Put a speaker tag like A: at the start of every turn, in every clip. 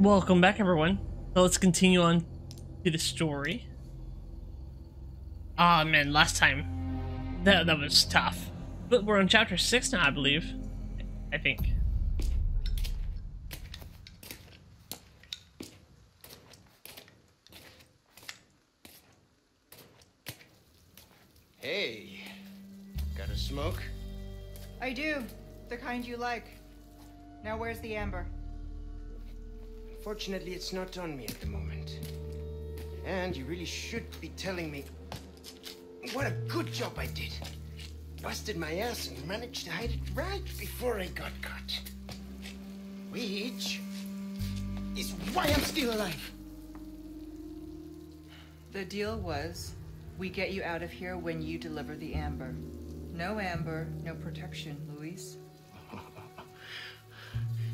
A: Welcome back, everyone. So let's continue on to the story. Ah, oh, man, last time that that was tough. But we're on chapter six now, I believe. I think.
B: Hey, got a smoke?
C: I do. The kind you like. Now where's the amber?
B: Fortunately, it's not on me at the moment. And you really should be telling me what a good job I did. Busted my ass and managed to hide it right before I got caught. Which is why I'm still alive.
C: The deal was we get you out of here when you deliver the amber. No amber, no protection, Luis.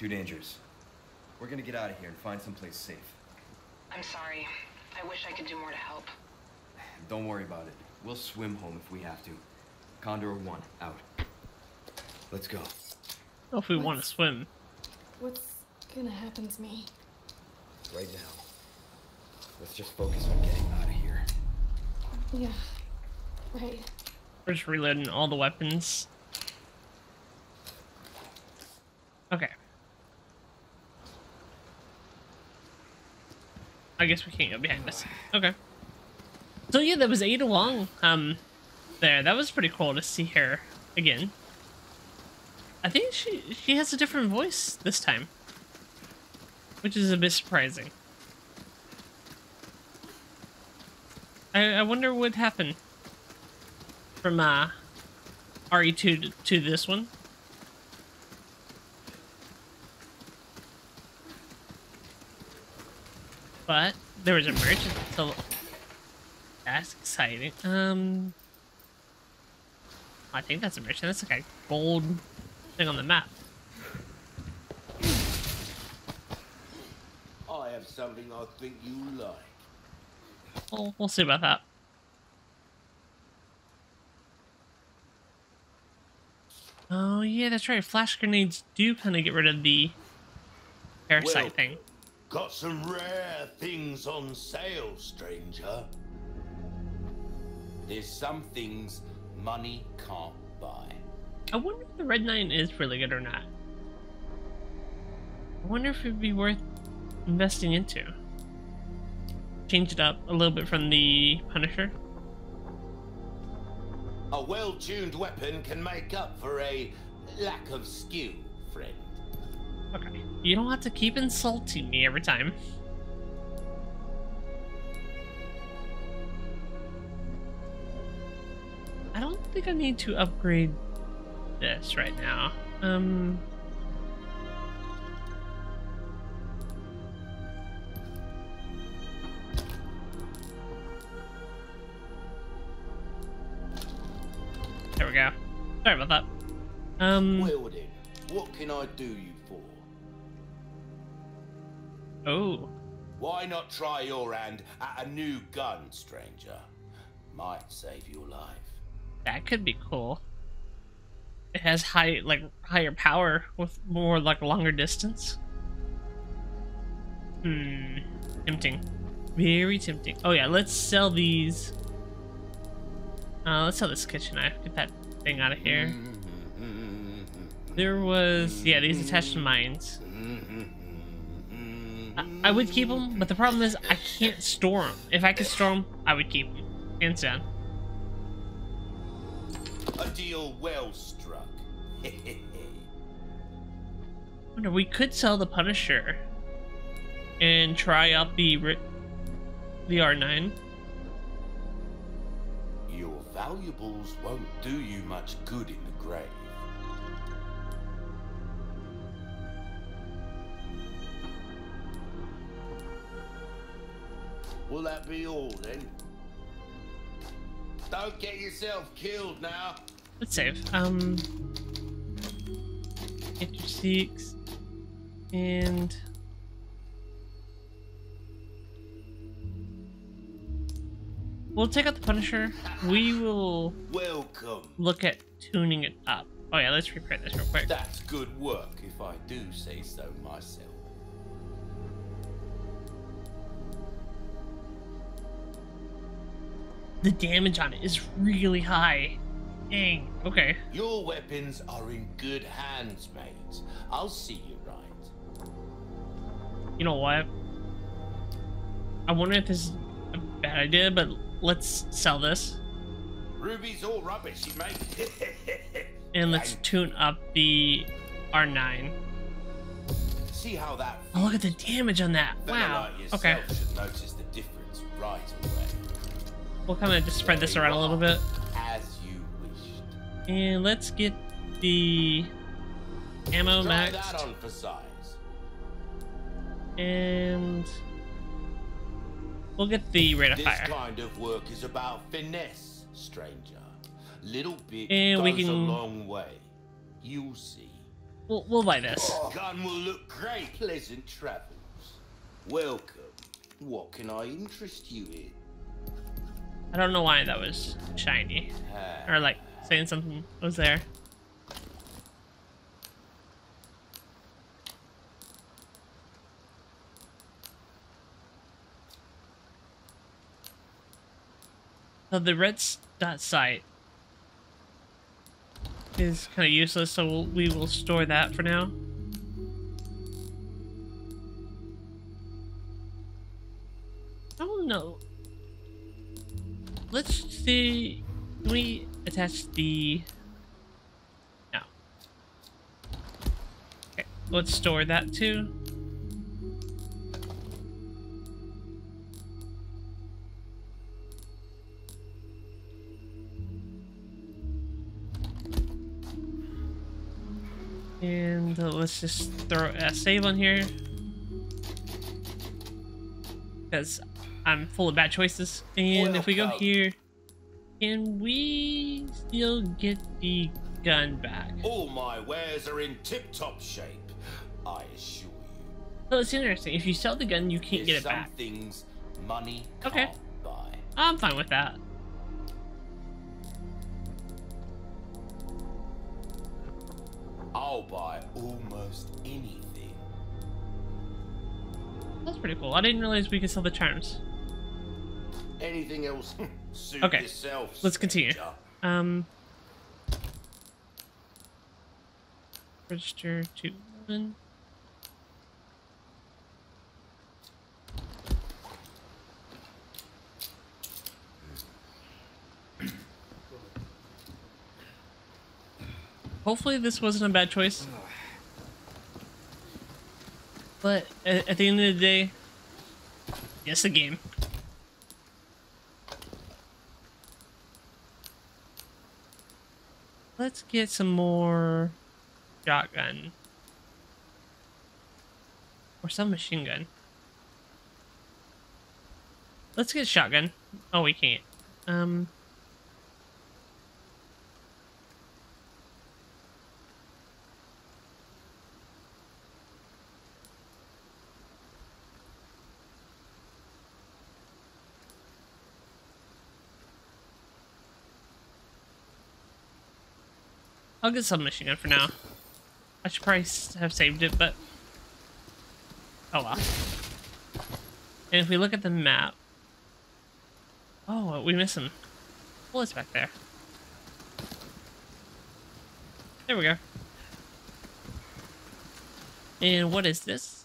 D: Too dangerous. We're gonna get out of here and find someplace safe.
E: I'm sorry. I wish I could do more to help.
D: Don't worry about it. We'll swim home if we have to. Condor 1, out. Let's go.
A: If we what's, want to swim.
F: What's gonna happen to me?
D: Right now. Let's just focus on getting out of here.
F: Yeah, right.
A: We're just reloading all the weapons. Okay. I guess we can't go behind this. Okay. So yeah, that was Ada Wong. Um, there. That was pretty cool to see her again. I think she she has a different voice this time, which is a bit surprising. I, I wonder what happened from uh, RE2 to, to this one. But there was a merchant, so that's exciting. Um, I think that's a merchant. That's like a gold thing on the map.
G: I have something I think you like.
A: We'll, we'll see about that. Oh, yeah, that's right. Flash grenades do kind of get rid of the parasite well, thing.
G: Got some rare things on sale, stranger. There's some things money can't buy.
A: I wonder if the Red 9 is really good or not. I wonder if it'd be worth investing into change it up a little bit from the Punisher.
G: A well-tuned weapon can make up for a lack of skill, friend.
A: You don't have to keep insulting me every time. I don't think I need to upgrade this right now. Um, There we go. Sorry about that. Um.
G: What can I do you?
A: Oh.
G: Why not try your hand at a new gun, stranger? Might save your life.
A: That could be cool. It has high, like, higher power with more, like, longer distance. Hmm. Tempting. Very tempting. Oh yeah, let's sell these uh, let's sell this kitchen knife. Get that thing out of here. There was... Yeah, these attached to mines. I, would keep them, but the problem is I can't store them. If I could store them, I would keep them. Down.
G: A deal well struck.
A: wonder, we could sell the Punisher and try out the the R9.
G: your valuables won't do you much good in the grave. Will that be all then? Don't get yourself killed now.
A: Let's save. Um, enter six and we'll take out the Punisher. We will
G: Welcome.
A: look at tuning it up. Oh yeah, let's repair this real quick.
G: That's good work, if I do say so myself.
A: The damage on it is really high. Dang. Okay.
G: Your weapons are in good hands, mate. I'll see you right.
A: You know what? I wonder if this is a bad idea, but let's sell this
G: Ruby's all rubbish, mate.
A: and let's tune up the R9.
G: see how that
A: Oh, look at the damage on that. Wow.
G: like
A: Okay.
G: should notice the difference right.
A: We'll kind of just spread this around a little bit.
G: As you wished.
A: And let's get the ammo
G: Try
A: maxed.
G: that on for size.
A: And we'll get the rate of
G: This
A: fire.
G: kind of work is about finesse, stranger. Little bit
A: And we
G: goes
A: can-
G: a long way. You'll see.
A: We'll, we'll buy this.
G: Gun will look great. Pleasant travels. Welcome. What can I interest you in?
A: I don't know why that was shiny. Or like saying something was there. So the red dot sight is kind of useless, so we'll, we will store that for now. I don't know. Let's see. Can we attach the? No. Okay, let's store that too. And let's just throw a save on here. Because I'm full of bad choices. And if we go here, can we still get the gun back?
G: All my wares are in tip-top shape. I assure you.
A: So it's interesting. If you sell the gun, you can't
G: There's
A: get it
G: some
A: back.
G: things money
A: Okay.
G: buy.
A: I'm fine with that.
G: I'll buy almost anything.
A: That's pretty cool. I didn't realize we could sell the charms.
G: Anything else? Suit
A: Okay,
G: yourself.
A: let's continue. Um, register to one. Hopefully this wasn't a bad choice. But at, at the end of the day, yes, a game. Let's get some more shotgun. Or some machine gun. Let's get shotgun. Oh, we can't. Um. I'll get some gun for now. I should probably have saved it, but oh well. And if we look at the map, oh, we miss him. Well, it's back there. There we go. And what is this?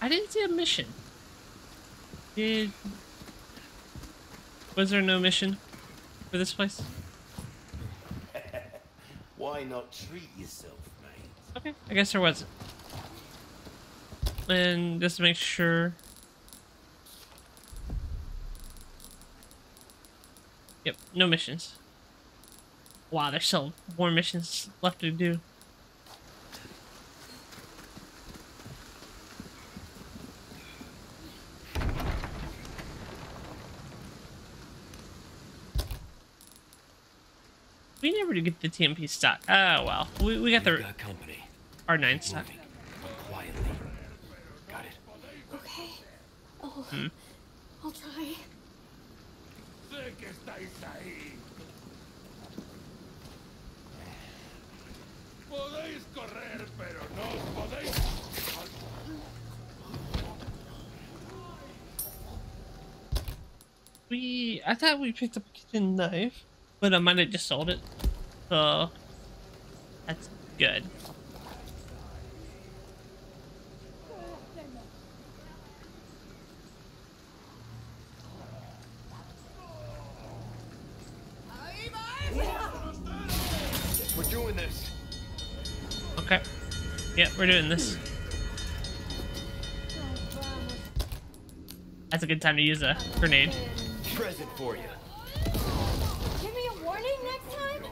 A: I didn't see a mission. Did was there no mission for this place?
G: Why not treat yourself, mate?
A: Okay, I guess there wasn't. and just to make sure. Yep, no missions. Wow, there's still more missions left to do. We never did get the TMP stock. Oh well, we, we got the
D: We've got company.
A: R9 stock.
D: Moving, quietly. Got it.
F: Okay. Oh,
A: Hmm.
F: I'll try.
G: Sé que estáis ahí. Podéis correr, pero no podéis.
A: We, I thought we picked up a kitchen knife, but I might have just sold it. So, that's good.
D: We're doing this.
A: Okay. Yeah, we're doing this. That's a good time to use a grenade.
D: Present for you.
F: Give me a warning next time?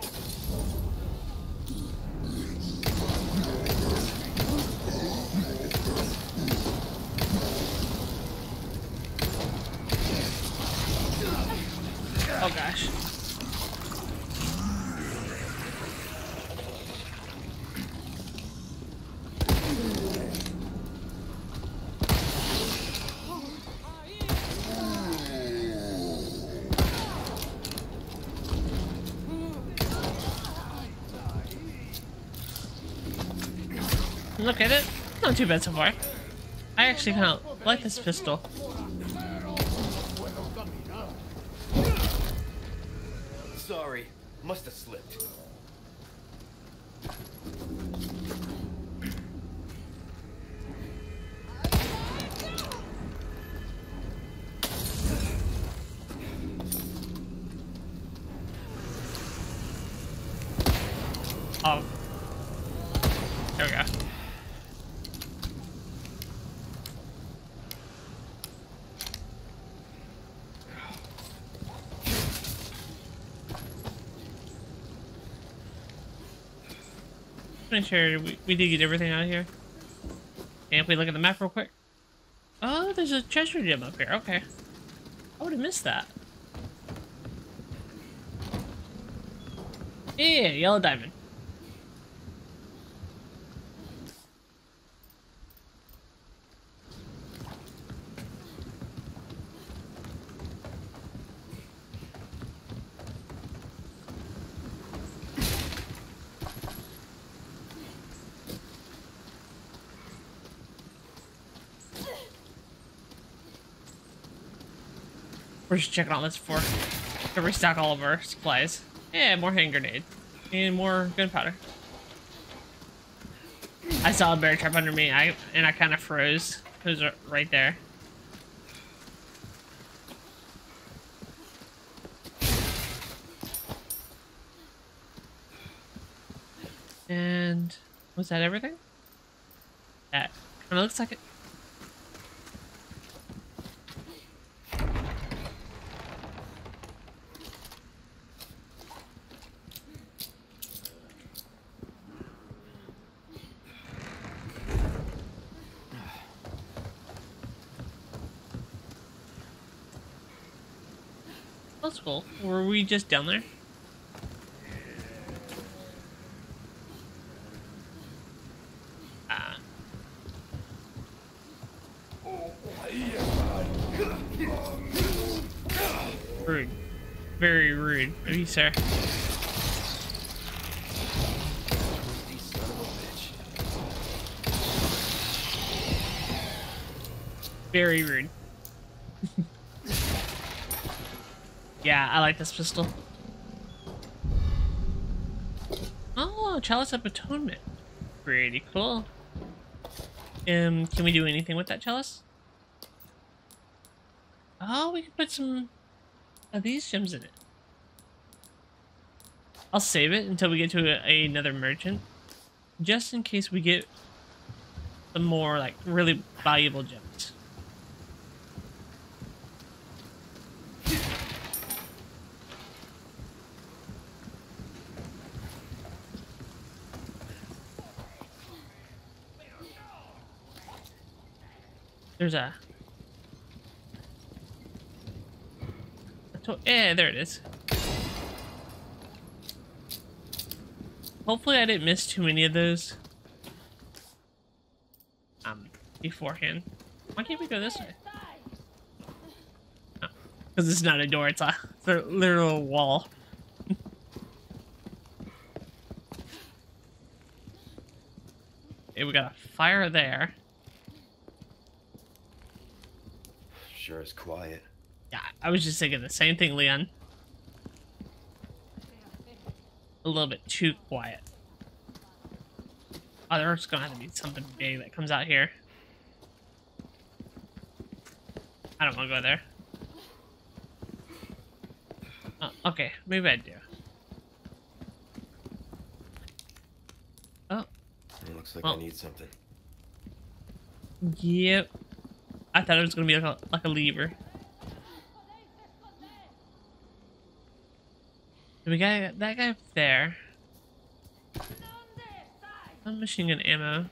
A: Oh gosh. Look at it. Not too bad so far. I actually kind of like this pistol. Make sure we, we did get everything out of here. And if we look at the map real quick. Oh, there's a treasure gem up here. Okay. I would have missed that. Yeah, yellow diamond. We're just checking all this for to restock all of our supplies. Yeah, more hand grenade. And more gunpowder. I saw a bear trap under me, I and I kind of froze. It was right there. And was that everything? That kind of looks like it. That's cool. Were we just down there? Ah. Rude. Very rude of you, sir. Very rude. Yeah, I like this pistol. Oh, Chalice of Atonement. Pretty cool. Um, can we do anything with that chalice? Oh, we can put some of these gems in it. I'll save it until we get to a, another merchant. Just in case we get some more like really valuable gems. There's a. yeah, there it is. Hopefully, I didn't miss too many of those. Um, beforehand. Why can't we go this way? Because it's not a door; it's a, it's a literal wall. okay, we got a fire there.
D: Sure is quiet.
A: Yeah, I was just thinking the same thing, Leon. A little bit too quiet. Oh, there's gonna have to be something big that comes out here. I don't want to go there. Oh, okay, maybe I do. Oh,
D: It looks like I need something.
A: yep. I thought it was gonna be like a, like a lever. We got that guy up there. I'm machine gun ammo.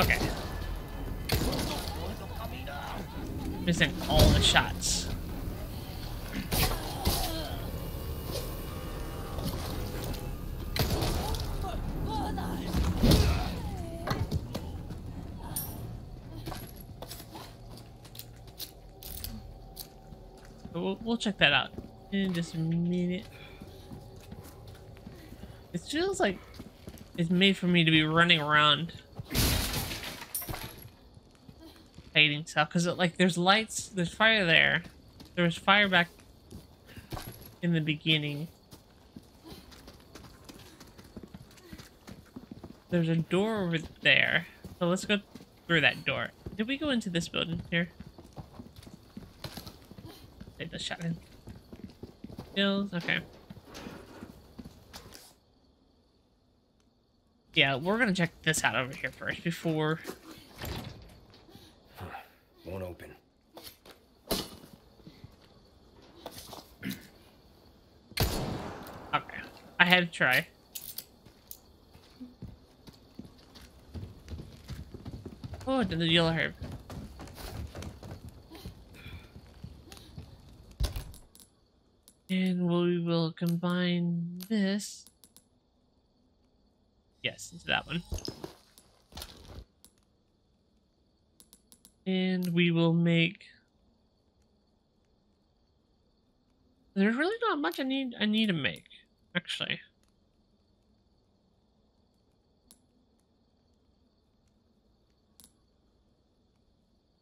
A: Okay. Missing all the shots. We'll, check that out in just a minute. It feels like it's made for me to be running around stuff because like there's lights there's fire there. There was fire back in the beginning. There's a door over there. So let's go through that door. Did we go into this building here? Take the shotgun skills okay. Yeah we're gonna check this out over here first before
D: Won't open.
A: Okay. I had to try. Oh, the yellow herb. And we will combine this. Yes, into that one. And we will make There's really not much I need I need to make, actually.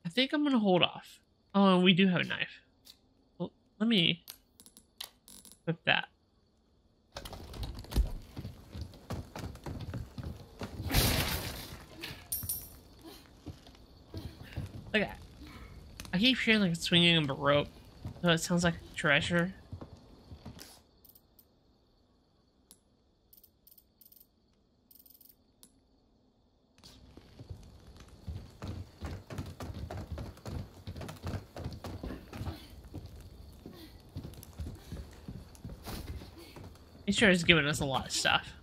A: I think I'm gonna hold off. Oh, we do have a knife. Well, let me equip that. Look at. I keep hearing like swinging of a rope. So it sounds like treasure. Sure has given us a lot of stuff.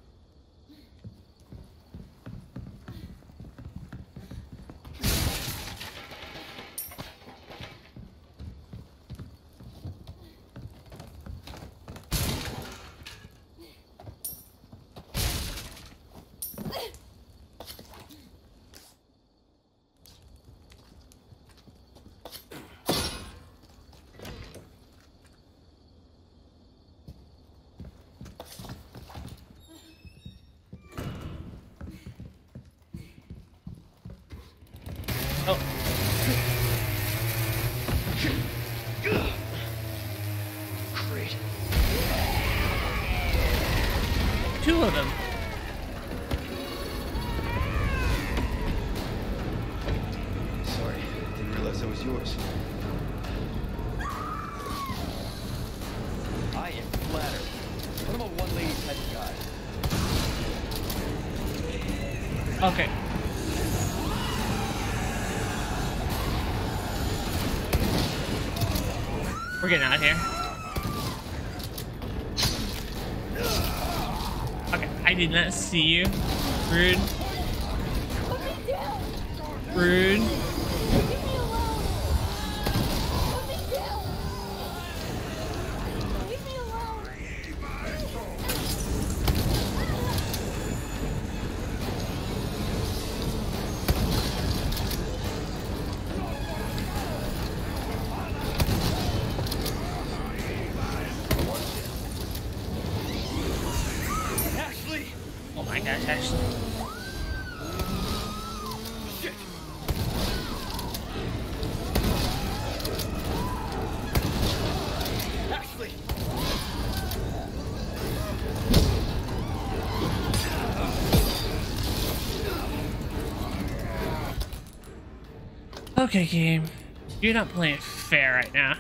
A: We're getting out of here. Okay, I did not see you. Rude. Rude. Okay, game. You're not playing fair right now.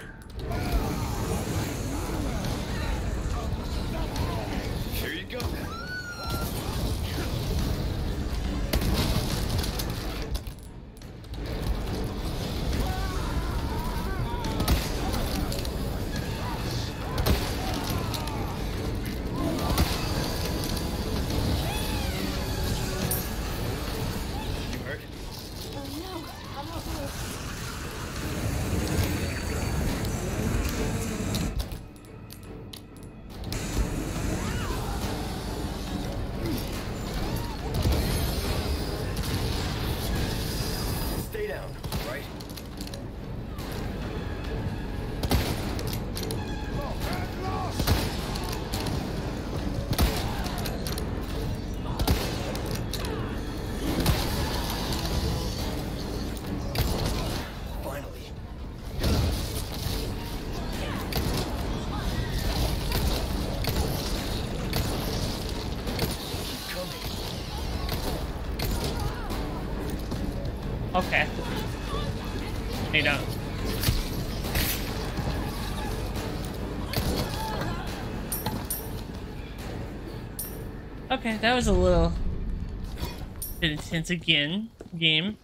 F: Oh no, Okay.
A: Hey, don't. Okay, that was a little bit intense again, game.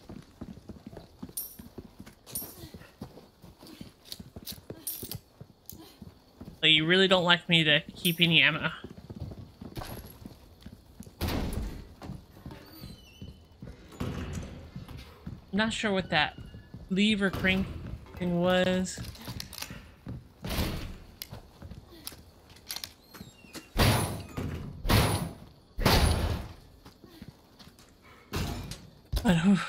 A: But you really don't like me to keep any ammo. Not sure what that lever crank thing was. But whew,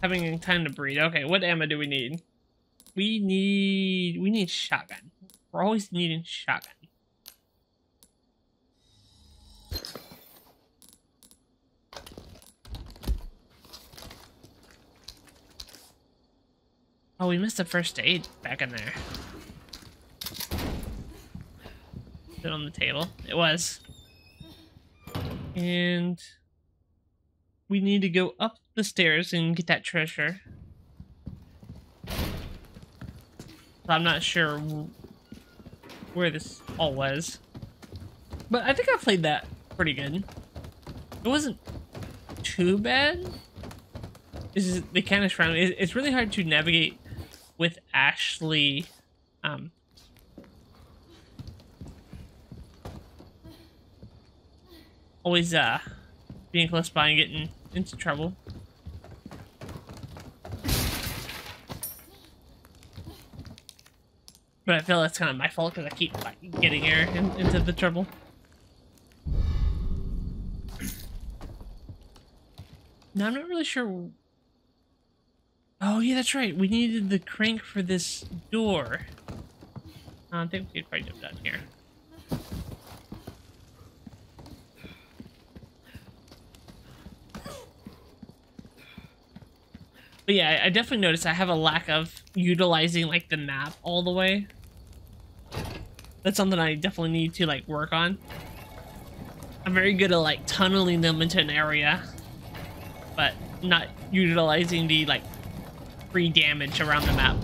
A: having time to breathe. Okay, what ammo do we need? We need we need shotgun. We're always needing shotgun. Oh, we missed the first aid back in there. Is it on the table? It was. And we need to go up the stairs and get that treasure. I'm not sure where this all was. But I think I played that pretty good. It wasn't too bad. This is the kind of surround it. It's really hard to navigate with Ashley. Um, always uh being close by and getting into trouble. But I feel that's kind of my fault because I keep like, getting her in, into the trouble. Now I'm not really sure. Oh yeah, that's right. We needed the crank for this door. Uh, I think we could probably jump down here. But yeah, I- I definitely noticed I have a lack of utilizing like the map all the way. That's something I definitely need to like work on. I'm very good at like tunneling them into an area, but not utilizing the like free damage around the map.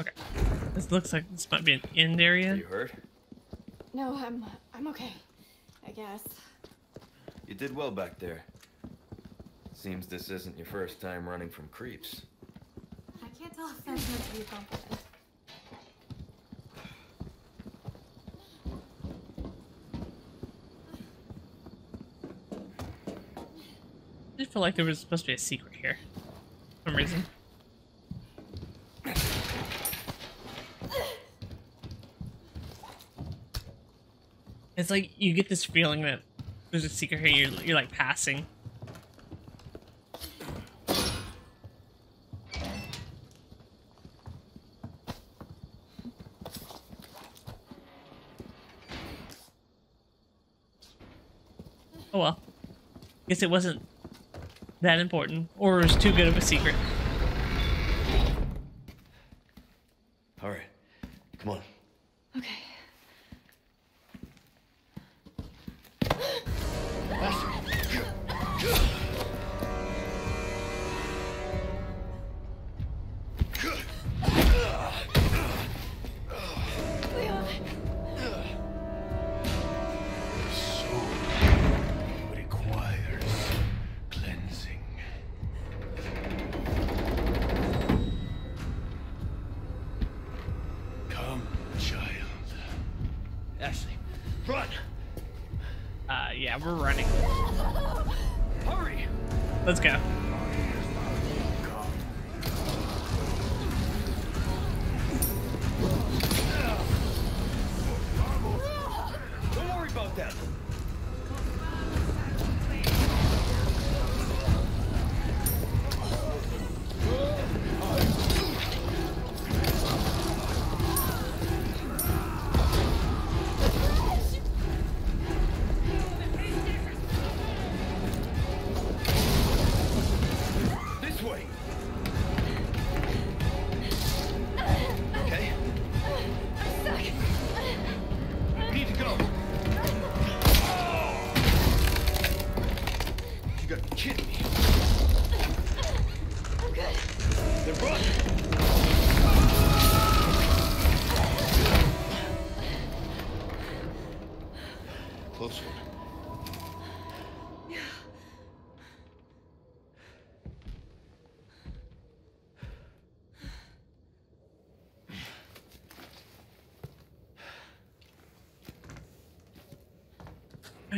A: Okay, this looks like this might be an end area.
D: Are
A: area.
D: you hurt?
F: No, I'm I'm okay. I guess.
D: You did well back there. Seems this isn't your first time running from creeps.
F: I can't tell if that's meant to be a
A: I feel like there was supposed to be a secret here. For some reason. It's like you get this feeling that there's a secret here. You're, you're like passing. Oh well. Guess it wasn't that important, or was too good of a secret. Let's go.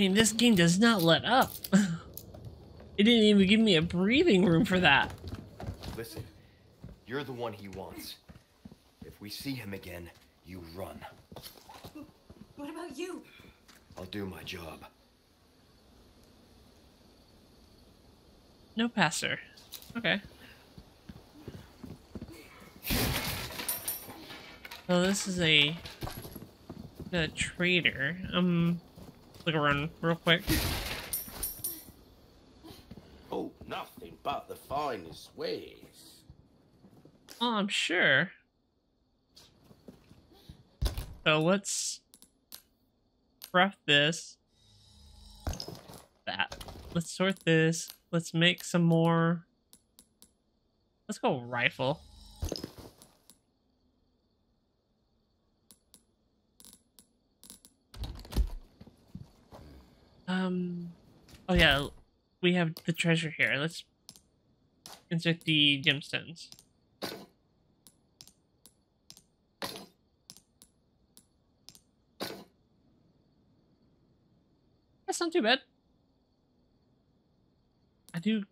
A: Mean, this game does not let up. it didn't even give me a breathing room for that.
D: Listen, you're the one he wants. If we see him again, you run.
F: What about you?
D: I'll do my job.
A: No passer. Okay. So this is a a trader. Um, look around real quick.
G: Oh, nothing but the finest ways.
A: Oh, I'm sure. So let's craft this. That. Let's sort this. Let's make some more. Let's go rifle. Um. Oh yeah, we have the treasure here. Let's insert the gemstones. That's not too bad. I do.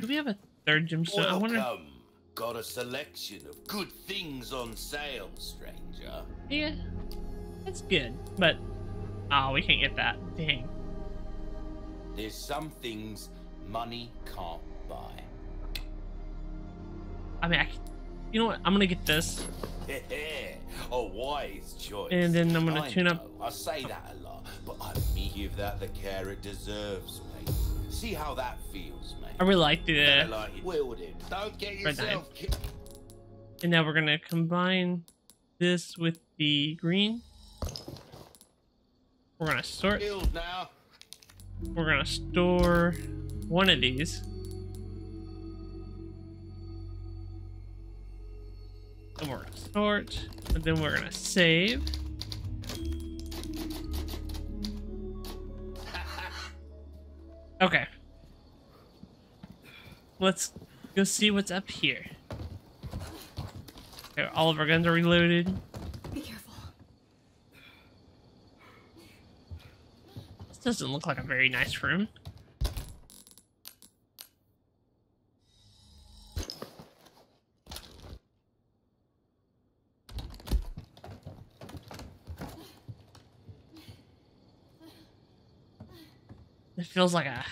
A: Do we have a third gemstone? I wonder.
G: Got a selection of good things on sale, stranger.
A: Yeah, that's good. But oh, we can't get that. Dang.
G: There's some things money can't buy.
A: I mean, I, c- you know what? I'm gonna get this.
G: a wise choice.
A: And then I'm gonna
G: I
A: tune up-
G: know, I say that a lot, but I mean give that the care it deserves, mate. See how that feels, mate.
A: I really like the.
G: Like it will do. Don't get yourself
A: And now we're gonna combine this with the green. We're gonna sort.
G: now.
A: We're gonna store one of these. Then we're gonna sort, and then we're gonna save. Okay. Let's go see what's up here. Okay, all of our guns are reloaded.
F: Be careful.
A: This doesn't look like a very nice room. It feels like a.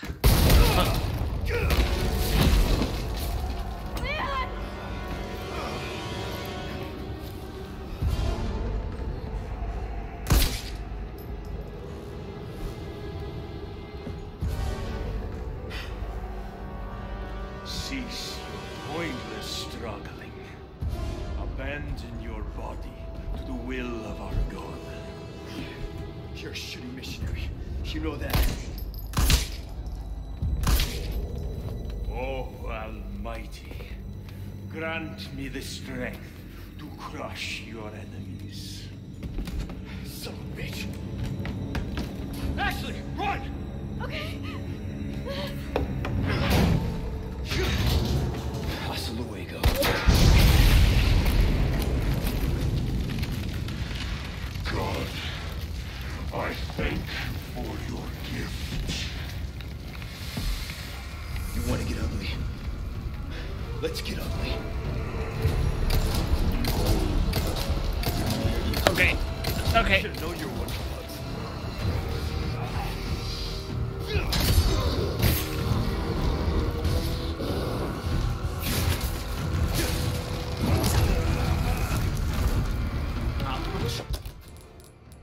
F: Okay.
A: Okay.
B: Should've known you were one of us.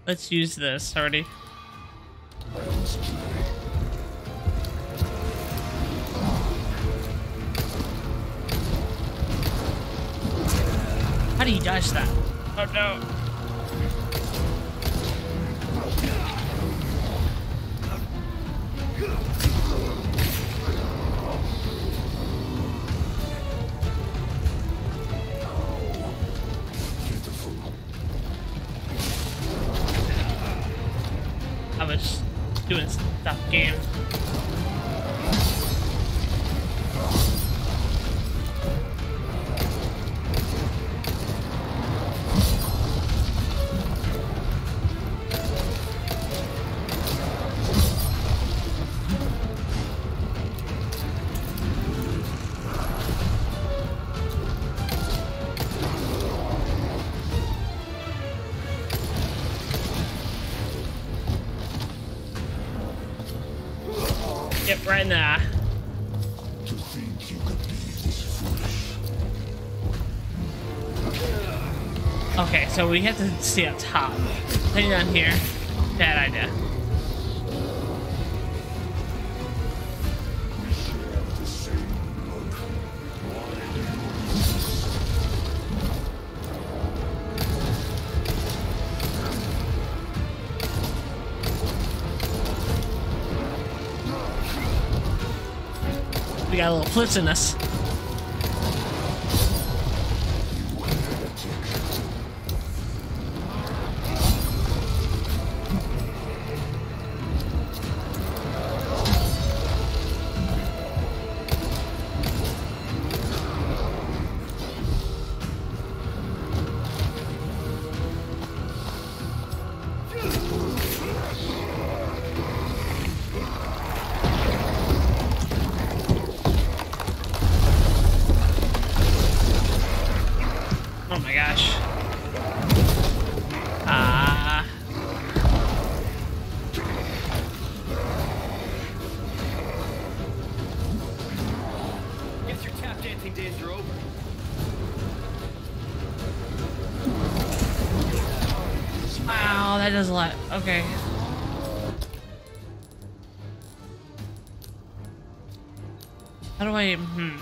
A: Let's use this already. How do you dodge that? Oh no. Yep, right in there. Okay, so we have to stay up top. Hang down here. Bad idea. Got a little flips in us. It does a lot. Okay. How do I, hmm.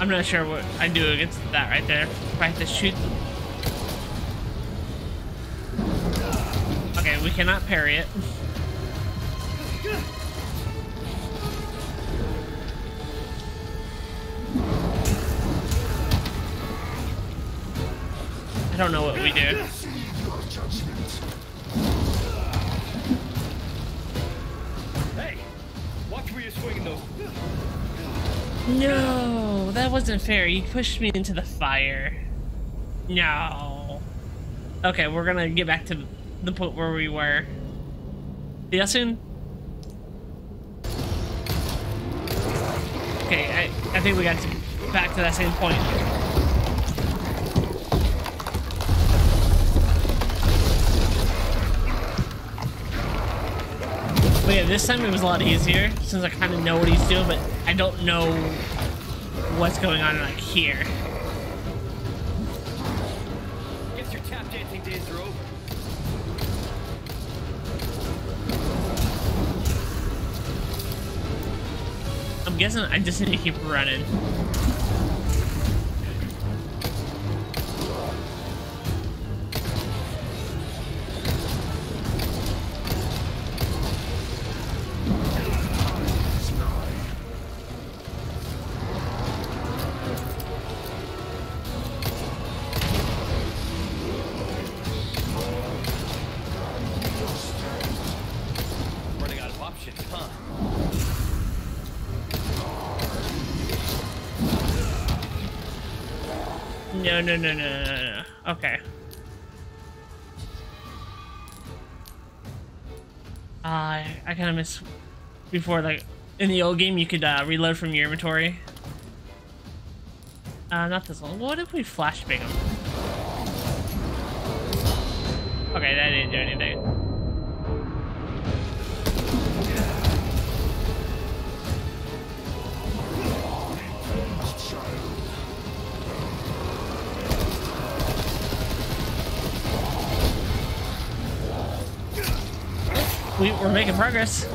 A: I'm not sure what I do against that right there. If I have to shoot. Okay, we cannot parry it. I don't know what we do.
H: Hey, watch where you're swinging those.
A: No, that wasn't fair. You pushed me into the fire. No. Okay, we're gonna get back to the point where we were. See you soon. Okay, I, I think we got to back to that same point. But yeah, this time it was a lot easier since I kind of know what he's doing, but I don't know what's going on like here. I'm guessing I just need to keep running. No, no, no, no, no. Okay. Uh, I, I kind of miss before, like, in the old game, you could uh, reload from your inventory. Uh, not this one. What if we flashbang him? Okay, that didn't do anything. We, we're making progress.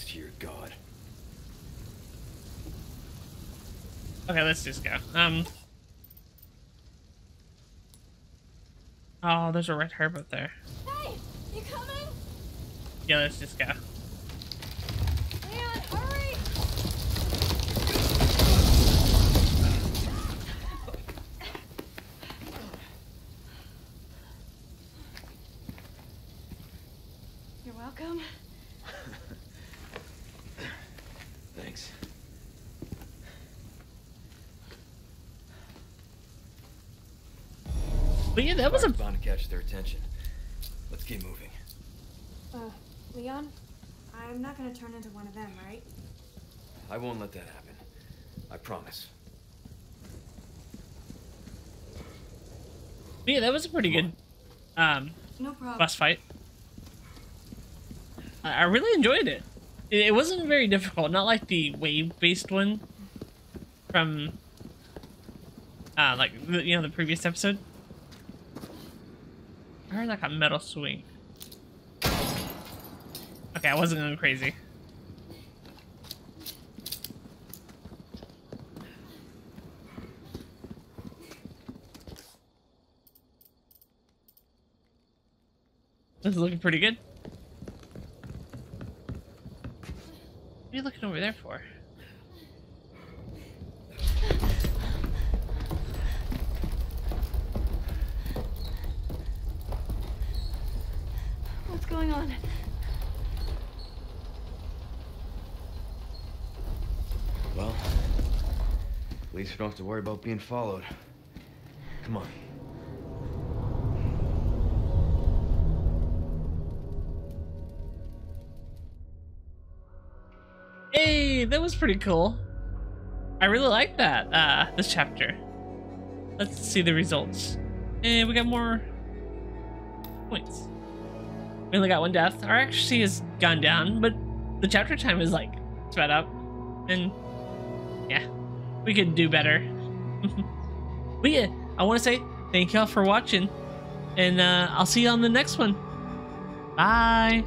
D: My to your god.
A: Okay, let's just go. Um. Oh, there's a red herb up there.
F: Hey! You coming?
A: Yeah, let's just go.
F: Leon, hurry! You're welcome.
D: Thanks.
A: But yeah, that was a
D: Fire's bound to catch their attention. Let's keep moving.
I: Uh, Leon, I'm not gonna turn into one of them, right?
D: I won't let that happen. I promise.
A: but yeah, that was a pretty good um
I: No problem.
A: boss fight. I, I really enjoyed it. it. It wasn't very difficult, not like the wave-based one from uh like the, you know the previous episode heard like a metal swing. Okay, I wasn't going crazy. This is looking pretty good. What are you looking over there for?
D: Least we don't have to worry about being followed. Come on.
A: Hey, that was pretty cool. I really like that, uh, this chapter. Let's see the results. And we got more points. We only got one death. Our accuracy has gone down, but the chapter time is like sped up. And we could do better. but yeah, I want to say thank y'all for watching. And uh, I'll see you on the next one. Bye.